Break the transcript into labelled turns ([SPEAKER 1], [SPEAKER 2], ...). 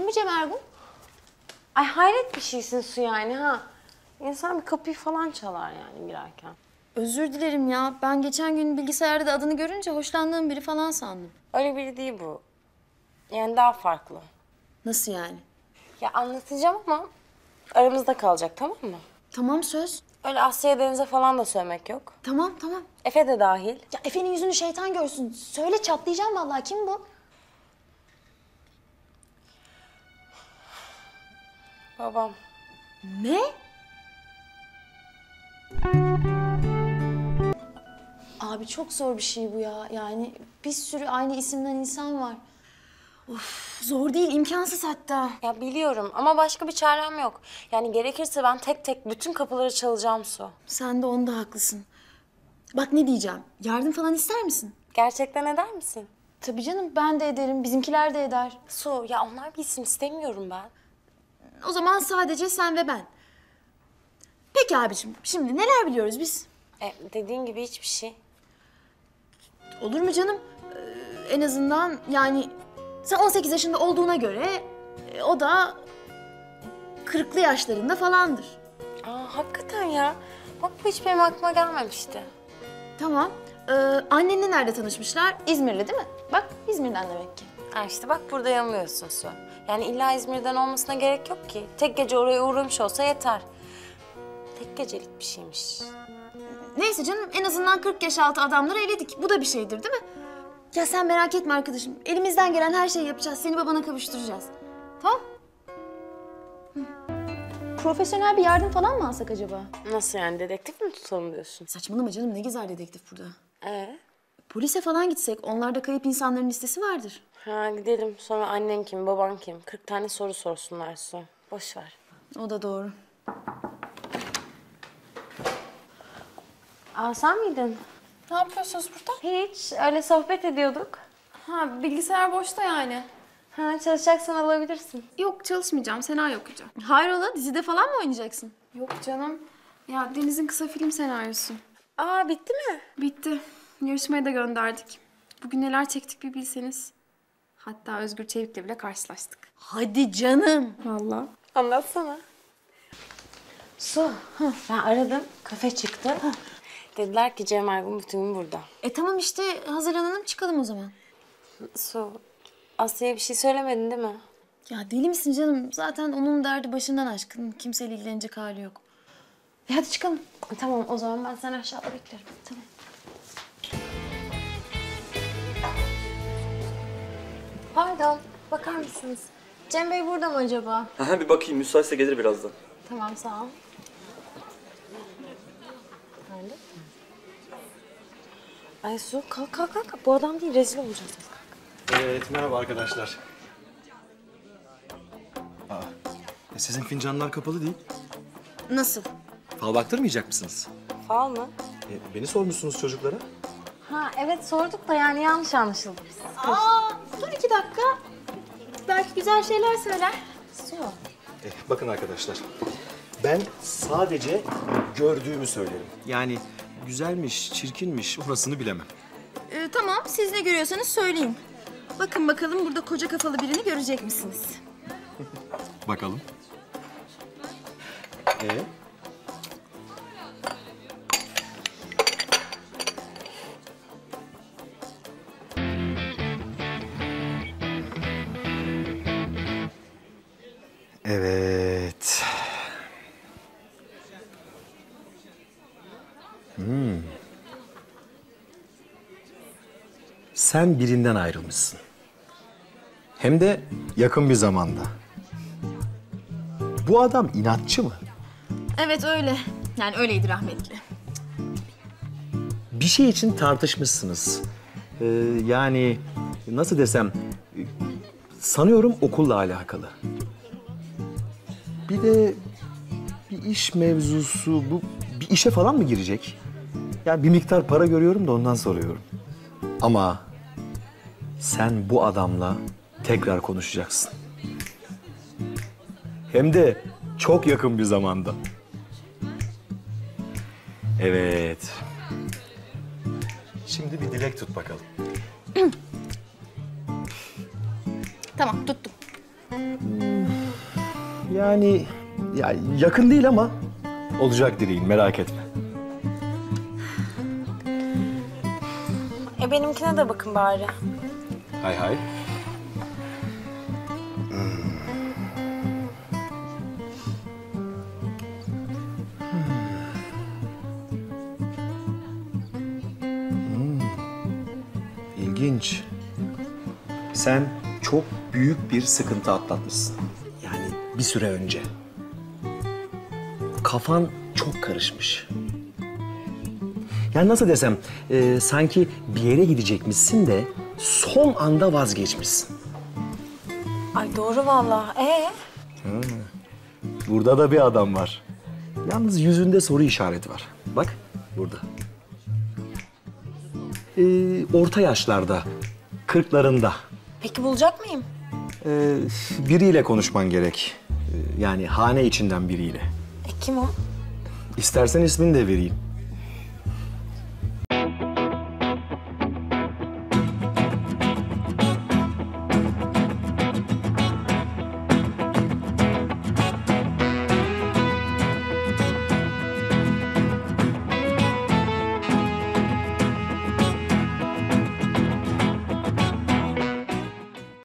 [SPEAKER 1] Kim bu Cem Ergun?
[SPEAKER 2] Ay hayret bir şeysin Su yani ha. İnsan bir kapıyı falan çalar yani girerken.
[SPEAKER 1] Özür dilerim ya. Ben geçen gün bilgisayarda da adını görünce hoşlandığım biri falan sandım.
[SPEAKER 2] Öyle biri değil bu. Yani daha farklı.
[SPEAKER 1] Nasıl yani?
[SPEAKER 2] Ya anlatacağım ama aramızda kalacak tamam mı?
[SPEAKER 1] Tamam söz.
[SPEAKER 2] Öyle Asya'ya Deniz'e falan da söylemek yok.
[SPEAKER 1] Tamam tamam.
[SPEAKER 2] Efe de dahil.
[SPEAKER 1] Ya Efe'nin yüzünü şeytan görsün. Söyle çatlayacağım vallahi. Kim bu?
[SPEAKER 2] Babam.
[SPEAKER 1] Ne? Abi çok zor bir şey bu ya. Yani bir sürü aynı isimden insan var. Of zor değil, imkansız hatta.
[SPEAKER 2] Ya biliyorum ama başka bir çarem yok. Yani gerekirse ben tek tek bütün kapıları çalacağım Su.
[SPEAKER 1] Sen de onda haklısın. Bak ne diyeceğim. Yardım falan ister misin?
[SPEAKER 2] Gerçekten eder misin?
[SPEAKER 1] Tabii canım ben de ederim. Bizimkiler de eder.
[SPEAKER 2] Su ya onlar bilsin istemiyorum ben.
[SPEAKER 1] O zaman sadece sen ve ben. Peki abicim şimdi neler biliyoruz biz?
[SPEAKER 2] E, dediğin gibi hiçbir şey.
[SPEAKER 1] Olur mu canım? Ee, en azından yani sen 18 yaşında olduğuna göre e, o da kırklı yaşlarında falandır.
[SPEAKER 2] Aa hakikaten ya. Bak bu hiç benim aklıma gelmemişti.
[SPEAKER 1] Tamam. Ee, annenle nerede tanışmışlar? İzmirli değil mi? Bak İzmir'den demek ki.
[SPEAKER 2] Ha işte bak burada yanılıyorsun Su. Yani illa İzmir'den olmasına gerek yok ki. Tek gece oraya uğramış olsa yeter. Tek gecelik bir şeymiş.
[SPEAKER 1] Neyse canım en azından 40 yaş altı adamları eledik. Bu da bir şeydir değil mi? Ya sen merak etme arkadaşım. Elimizden gelen her şeyi yapacağız. Seni babana kavuşturacağız. Tamam? Profesyonel bir yardım falan mı alsak acaba?
[SPEAKER 2] Nasıl yani dedektif mi tutalım diyorsun?
[SPEAKER 1] Saçmalama canım ne gezer dedektif burada.
[SPEAKER 2] Ee?
[SPEAKER 1] Polise falan gitsek onlarda kayıp insanların listesi vardır.
[SPEAKER 2] Ha gidelim sonra annen kim baban kim? 40 tane soru sorsunlar Su. Boş ver.
[SPEAKER 1] O da doğru.
[SPEAKER 2] Aa sen miydin?
[SPEAKER 3] Ne yapıyorsunuz burada?
[SPEAKER 2] Hiç öyle sohbet ediyorduk.
[SPEAKER 3] Ha bilgisayar boşta yani.
[SPEAKER 2] Ha çalışacaksan alabilirsin.
[SPEAKER 3] Yok çalışmayacağım. Senaryo okuyacağım.
[SPEAKER 1] Hayrola dizide falan mı oynayacaksın?
[SPEAKER 3] Yok canım. Ya Deniz'in kısa film senaryosu.
[SPEAKER 2] Aa bitti mi?
[SPEAKER 3] Bitti. Yarışmaya da gönderdik. Bugün neler çektik bir bilseniz. Hatta Özgür Çevik'le bile karşılaştık.
[SPEAKER 1] Hadi canım.
[SPEAKER 3] Vallahi.
[SPEAKER 2] Anlatsana. Su, ben aradım. Kafe çıktı. Dediler ki Cem Ergun bütün gün burada.
[SPEAKER 1] E tamam işte hazırlanalım çıkalım o zaman.
[SPEAKER 2] Su, Asya'ya bir şey söylemedin değil mi?
[SPEAKER 1] Ya deli misin canım? Zaten onun derdi başından aşkın. Kimseyle ilgilenecek hali yok. E hadi çıkalım.
[SPEAKER 2] Tamam o zaman ben seni aşağıda beklerim.
[SPEAKER 1] Tamam.
[SPEAKER 2] Pardon, bakar mısınız? Cem Bey burada mı acaba?
[SPEAKER 4] Aha, bir bakayım müsaitse gelir birazdan.
[SPEAKER 2] Tamam sağ ol. Nerede? Ay Su kalk kalk kalk. Bu adam değil rezil olacağız.
[SPEAKER 5] Evet, merhaba arkadaşlar. Aa, e sizin fincanlar kapalı değil.
[SPEAKER 1] Nasıl?
[SPEAKER 5] Fal baktırmayacak mısınız?
[SPEAKER 2] Fal mı?
[SPEAKER 5] E, beni sormuşsunuz çocuklara.
[SPEAKER 2] Ha evet sorduk da yani yanlış anlaşıldı.
[SPEAKER 1] Aa, dur iki dakika. Belki güzel şeyler söyler.
[SPEAKER 2] Su.
[SPEAKER 5] E, bakın arkadaşlar, ben sadece gördüğümü söylerim. Yani güzelmiş, çirkinmiş orasını bilemem.
[SPEAKER 1] Ee, tamam siz ne görüyorsanız söyleyin. Bakın bakalım burada koca kafalı birini görecek misiniz?
[SPEAKER 5] Bakalım. E? Evet. Hmm. Sen birinden ayrılmışsın. Hem de yakın bir zamanda. Bu adam inatçı mı?
[SPEAKER 1] Evet öyle. Yani öyleydi rahmetli.
[SPEAKER 5] Bir şey için tartışmışsınız. Ee, yani nasıl desem e, sanıyorum okulla alakalı. Bir de bir iş mevzusu bu bir işe falan mı girecek? Yani bir miktar para görüyorum da ondan soruyorum. Ama sen bu adamla tekrar konuşacaksın. Hem de çok yakın bir zamanda. Evet. Şimdi bir dilek tut bakalım.
[SPEAKER 1] Tamam tuttum.
[SPEAKER 5] Yani ya yakın değil ama olacak dileğin merak etme.
[SPEAKER 2] E benimkine de bakın bari.
[SPEAKER 5] Hay hay. Hmm. İlginç. Sen çok büyük bir sıkıntı atlatmışsın. Bir süre önce. Kafan çok karışmış. Yani nasıl desem, e, sanki bir yere gidecekmişsin de son anda vazgeçmişsin.
[SPEAKER 2] Ay doğru vallahi. Ee?
[SPEAKER 5] Burada da bir adam var. Yalnız yüzünde soru işareti var. Bak burada. Ee, orta yaşlarda, kırklarında.
[SPEAKER 2] Peki bulacak mıyım?
[SPEAKER 5] Ee, biriyle konuşman gerek. Yani hane içinden biriyle.
[SPEAKER 2] E kim o?
[SPEAKER 5] İstersen ismini de vereyim.